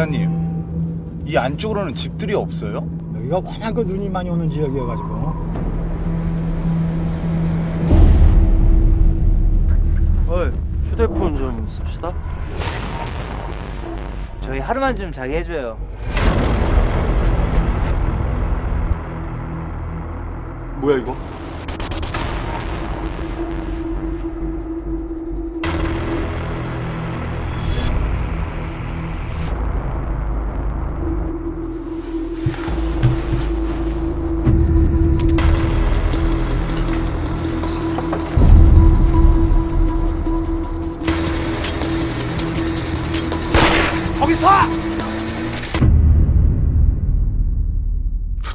기사님, 이 안쪽으로는 집들이 없어요? 여기가 워낙 그 눈이 많이 오는 지역이어가지고. 어이, 휴대폰 좀 씁시다. 저희 하루만 좀 자게 해줘요. 뭐야 이거?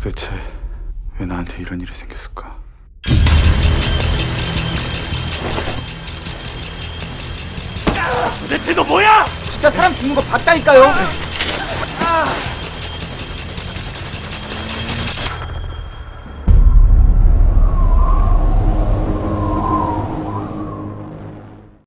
도대체 왜 나한테 이런 일이 생겼을까? 진짜 사람 죽는 거 봤다니까요.